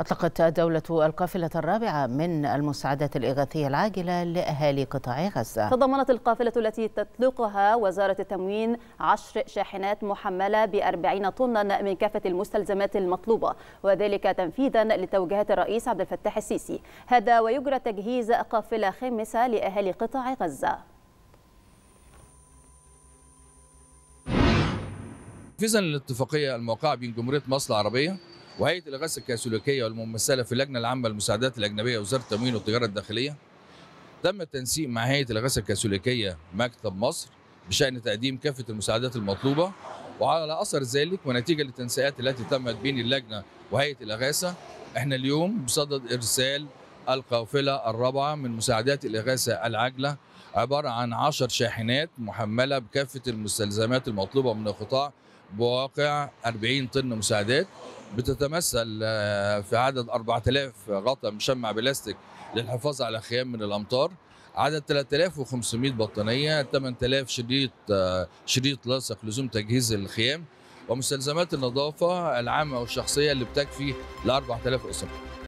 أطلقت دولة القافلة الرابعة من المساعدات الإغاثية العاجلة لأهالي قطاع غزة. تضمنت القافلة التي تطلقها وزارة التموين عشر شاحنات محملة بأربعين طنا من كافة المستلزمات المطلوبة وذلك تنفيذا لتوجيهات الرئيس عبد الفتاح السيسي. هذا ويجرى تجهيز قافلة خامسة لأهالي قطاع غزة. تنفيذا للاتفاقية الموقعة بين جمهورية مصر العربية وهيئة الاغاثه الكاثوليكية والممثلة في اللجنة العامة للمساعدات الأجنبية وزاره التموين والتجارة الداخلية تم التنسيق مع هيئة الاغاثه الكاثوليكية مكتب مصر بشأن تقديم كافة المساعدات المطلوبة وعلى أثر ذلك ونتيجة للتنسيقات التي تمت بين اللجنة وهيئة الاغاثه إحنا اليوم بصدد إرسال القافلة الرابعة من مساعدات الإغاثة العاجلة عبارة عن 10 شاحنات محملة بكافة المستلزمات المطلوبة من القطاع بواقع 40 طن مساعدات بتتمثل في عدد 4000 غطاء مشمع بلاستيك للحفاظ على خيام من الأمطار. عدد 3500 بطانية 8000 شريط شريط لاصق لزوم تجهيز الخيام ومستلزمات النظافة العامة والشخصية اللي بتكفي ل 4000 أسرة.